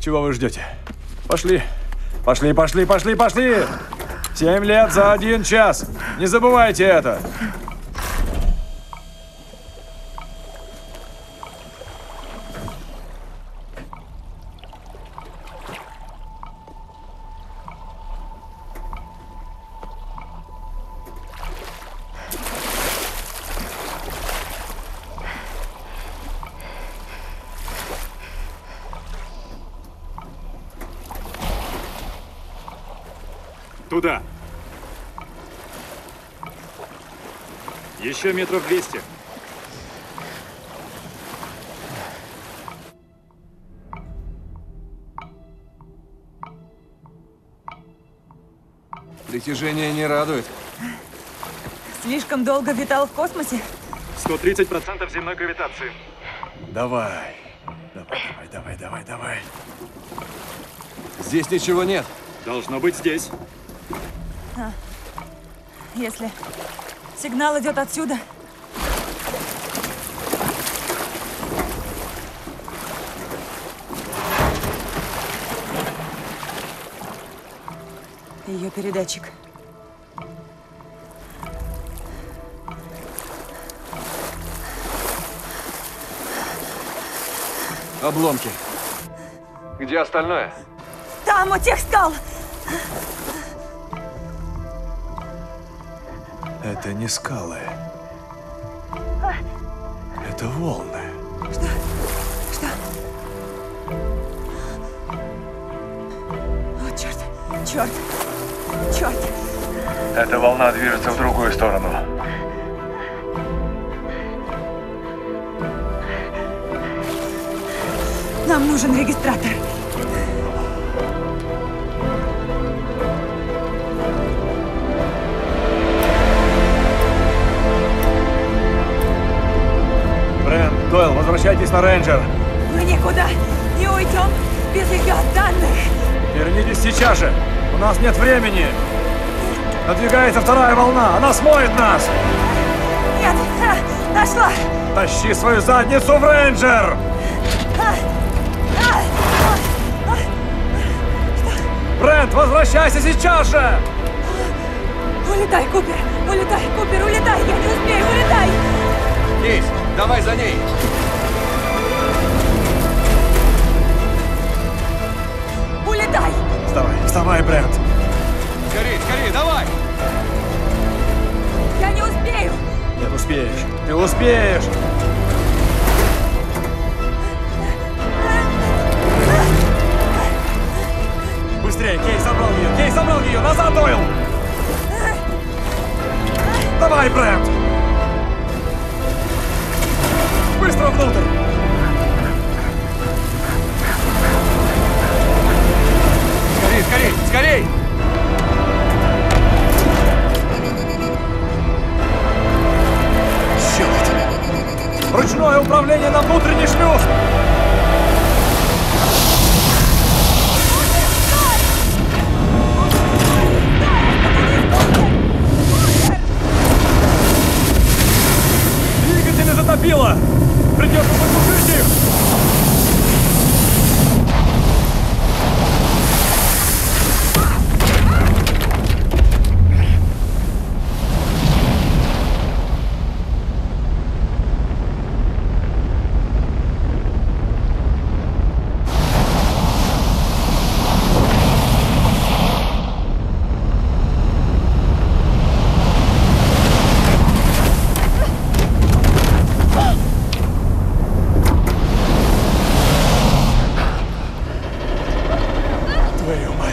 Чего вы ждете? Пошли. Пошли, пошли, пошли, пошли! Семь лет за один час. Не забывайте это. Туда. Еще метров 200. Притяжение не радует. Слишком долго витал в космосе? 130% земной гравитации. Давай. Давай, давай, давай, давай, давай. Здесь ничего нет. Должно быть здесь. Если сигнал идет отсюда, ее передатчик. Обломки. Где остальное? Там, у тех скал! Это не скалы. Это волны. Что? О, черт! Черт! Черт! Эта волна движется в другую сторону. Нам нужен регистратор. Возвращайтесь на рейнджер. Мы никуда не уйдем без ее данных. Вернитесь сейчас же. У нас нет времени. Надвигается вторая волна. Она смоет нас. Нет, а, нашла! Тащи свою задницу в рейнджер. Брент, возвращайся сейчас же. Улетай, Купер! Улетай, Купер, улетай! Я не успею, улетай! Кейс, давай за ней. Вставай, Брент. Скорей, скорей, давай! Я не успею! Нет, успеешь. Ты успеешь. Быстрее, Кей забрал ее. Кей забрал ее. Назад, Дойл. Давай, Брент. Могила! Придется выкупить! where you might.